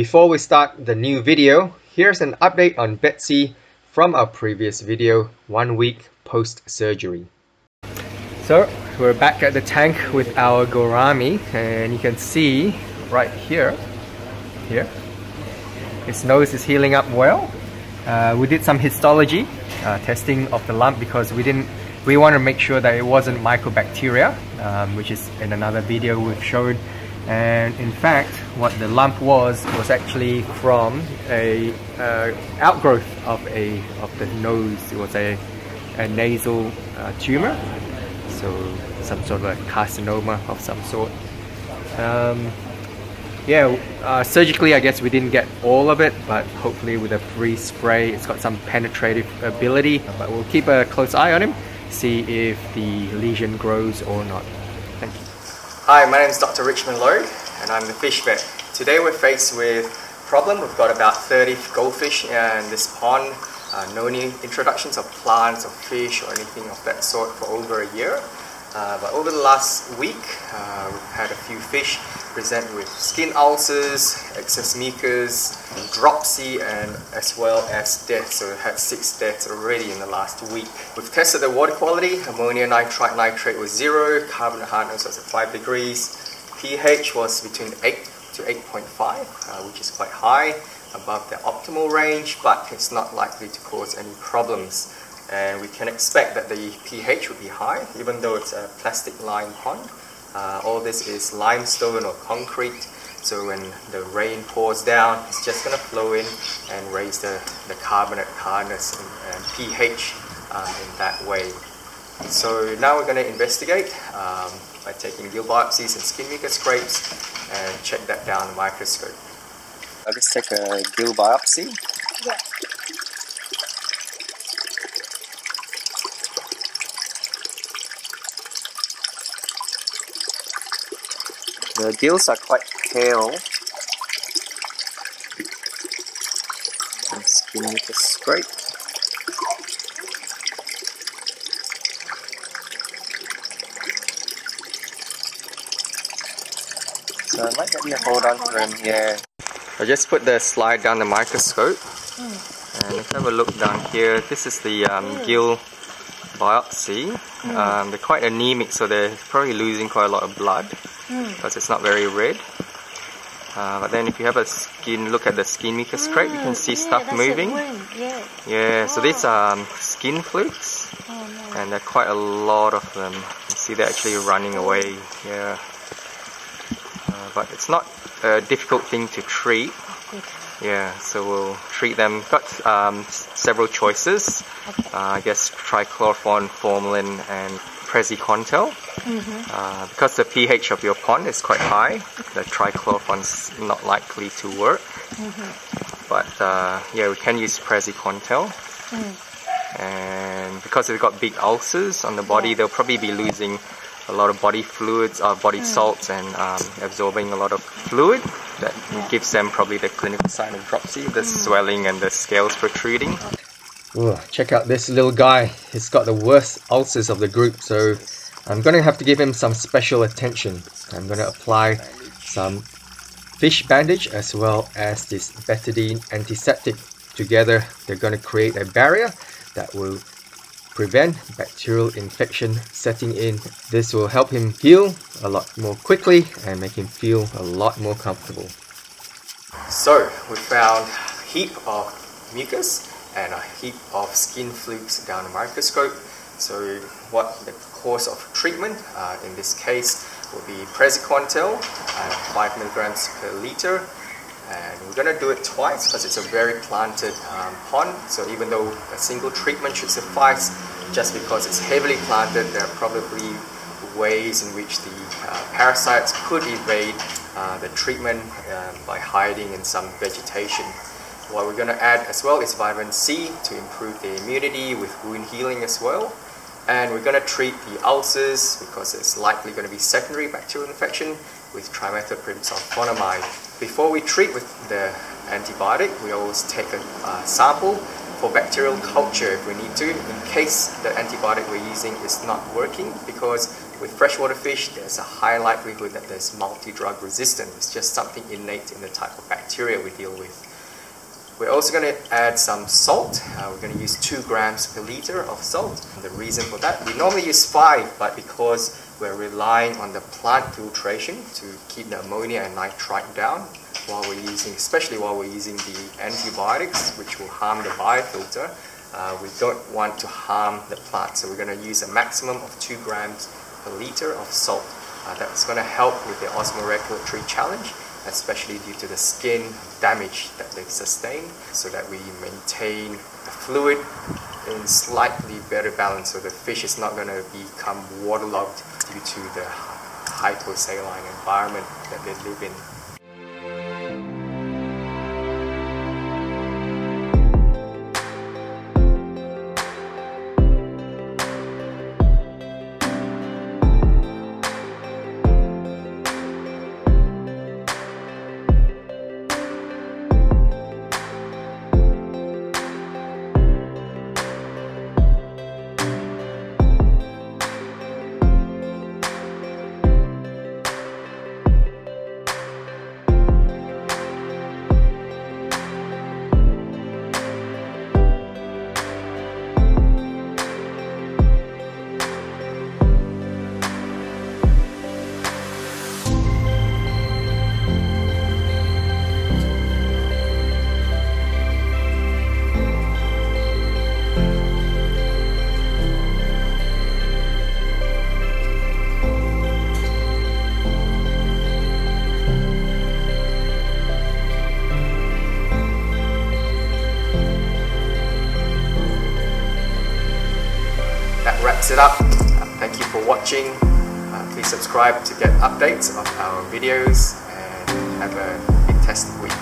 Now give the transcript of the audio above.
Before we start the new video, here's an update on Betsy from our previous video, one week post-surgery. So, we're back at the tank with our Gourami and you can see right here, here, his nose is healing up well. Uh, we did some histology uh, testing of the lump because we didn't we want to make sure that it wasn't mycobacteria, um, which is in another video we've showed. And in fact what the lump was was actually from a uh, outgrowth of a of the nose. It was a, a nasal uh, tumor so some sort of a carcinoma of some sort um, yeah uh, surgically I guess we didn't get all of it but hopefully with a free spray it's got some penetrative ability but we'll keep a close eye on him see if the lesion grows or not thank you Hi, my name is Dr. Richmond Loh and I'm the fish vet. Today we're faced with problem. We've got about 30 goldfish in this pond. Uh, no new introductions of plants or fish or anything of that sort for over a year. Uh, but over the last week, uh, we've had a few fish present with skin ulcers, excess mucus, dropsy, and as well as deaths. So we've had six deaths already in the last week. We've tested the water quality. Ammonia nitrite nitrate was zero, carbon hardness was at 5 degrees, pH was between 8 to 8.5, uh, which is quite high, above the optimal range, but it's not likely to cause any problems and we can expect that the pH would be high even though it's a plastic lime pond. Uh, all this is limestone or concrete so when the rain pours down it's just going to flow in and raise the, the carbonate hardness and, and pH um, in that way. So now we're going to investigate um, by taking gill biopsies and skin mucus scrapes and check that down the microscope. I'll just take a gill biopsy. Yeah. The gills are quite pale. And skin mucus scrape. So I might get you to hold on to them here. I just put the slide down the microscope. Mm. And if you have a look down here, this is the um, mm. gill biopsy. Mm. Um, they're quite anemic, so they're probably losing quite a lot of blood because it's not very red. Uh, but then if you have a skin, look at the skin mucus scrape, you can see yeah, stuff moving. Yeah, yeah so these are um, skin flukes. Oh, no. And there are quite a lot of them. You see they're actually running away. Yeah. But it's not a difficult thing to treat. Yeah, so we'll treat them. Got um, several choices. Okay. Uh, I guess trichlorophon, formalin, and praziquantel. Mm -hmm. uh, because the pH of your pond is quite high, the trichlorophon's not likely to work. Mm -hmm. But uh, yeah, we can use praziquantel. Mm. And because they've got big ulcers on the body, yeah. they'll probably be losing a lot of body fluids, uh, body mm. salts, and um, absorbing a lot of fluid that yeah. gives them probably the clinical sign of dropsy, the mm. swelling and the scales protruding. Ooh, check out this little guy. He's got the worst ulcers of the group, so I'm going to have to give him some special attention. I'm going to apply some fish bandage as well as this betadine antiseptic. Together, they're going to create a barrier that will prevent bacterial infection setting in. This will help him heal a lot more quickly and make him feel a lot more comfortable. So we found a heap of mucus and a heap of skin flukes down the microscope. So what the course of treatment uh, in this case will be praziquantel, uh, 5 milligrams per liter and we're going to do it twice because it's a very planted um, pond so even though a single treatment should suffice just because it's heavily planted there are probably ways in which the uh, parasites could evade uh, the treatment um, by hiding in some vegetation. What we're going to add as well is vitamin C to improve the immunity with wound healing as well And we're going to treat the ulcers because it's likely going to be secondary bacterial infection with trimethoprim sulfonamide. Before we treat with the antibiotic, we always take a uh, sample for bacterial culture if we need to in case the antibiotic we're using is not working because with freshwater fish there's a high likelihood that there's multi-drug resistance. It's just something innate in the type of bacteria we deal with. We're also going to add some salt. Uh, we're going to use 2 grams per liter of salt. And the reason for that, we normally use 5, but because we're relying on the plant filtration to keep the ammonia and nitrite down while we're using, especially while we're using the antibiotics, which will harm the biofilter, uh, we don't want to harm the plant. So we're going to use a maximum of 2 grams per liter of salt. Uh, that's going to help with the osmoregulatory challenge especially due to the skin damage that they've sustained, so that we maintain the fluid in slightly better balance so the fish is not going to become waterlogged due to the hyposaline environment that they live in. Wraps it up. Uh, thank you for watching. Uh, please subscribe to get updates of our videos and have a fantastic week.